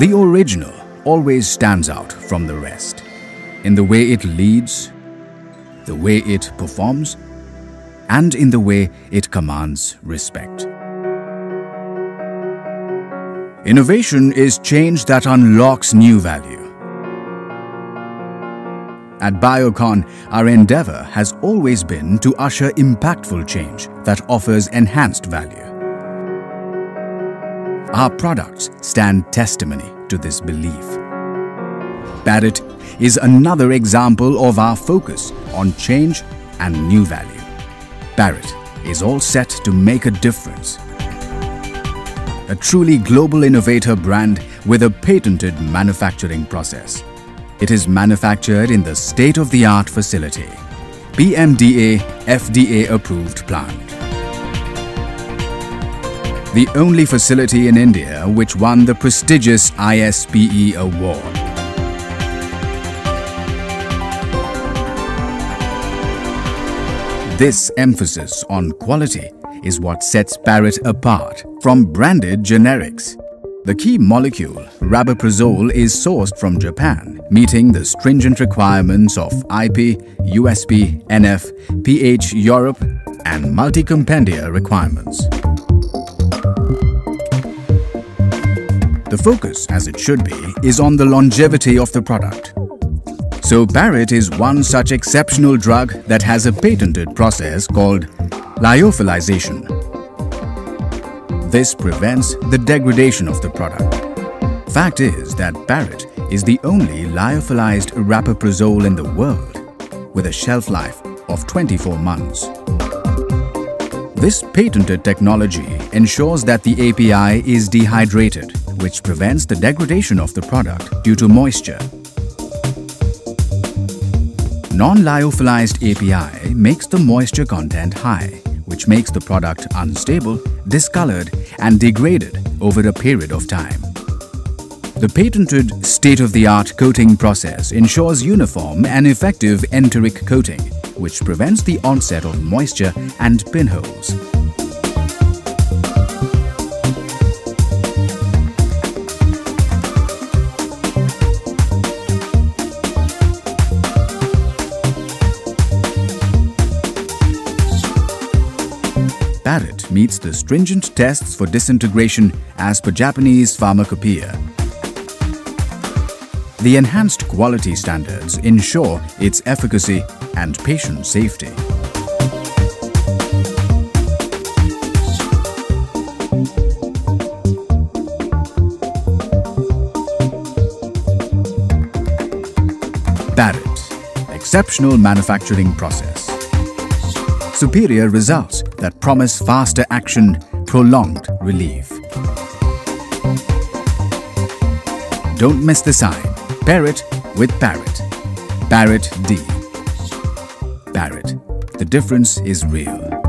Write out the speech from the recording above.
The original always stands out from the rest in the way it leads, the way it performs, and in the way it commands respect. Innovation is change that unlocks new value. At Biocon, our endeavor has always been to usher impactful change that offers enhanced value. Our products stand testimony to this belief. Parit is another example of our focus on change and new value. Parit is all set to make a difference. A truly global innovator brand with a patented manufacturing process. It is manufactured in the state-of-the-art facility, PMDA FDA approved plant. The only facility in India which won the prestigious ISPE award. This emphasis on quality is what sets Parit apart from branded generics. The key molecule, rabeprazole, is sourced from Japan, meeting the stringent requirements of IP, USP, NF, PH Europe and multi-compendia requirements. The focus, as it should be, is on the longevity of the product. So Parit is one such exceptional drug that has a patented process called lyophilization. This prevents the degradation of the product. Fact is that Parit is the only lyophilized rabeprazole in the world with a shelf life of 24 months. This patented technology ensures that the API is dehydrated, which prevents the degradation of the product due to moisture Non-lyophilized API makes the moisture content high, which makes the product unstable, discolored and degraded over a period of time. The patented state-of-the-art coating process ensures uniform and effective enteric coating, which prevents the onset of moisture and pinholes. Meets the stringent tests for disintegration as per Japanese pharmacopoeia. The enhanced quality standards ensure its efficacy and patient safety. Parit, exceptional manufacturing process. Superior results that promise faster action, prolonged relief. Don't miss the sign. Parit with Parit. Parit D. Parit. The difference is real.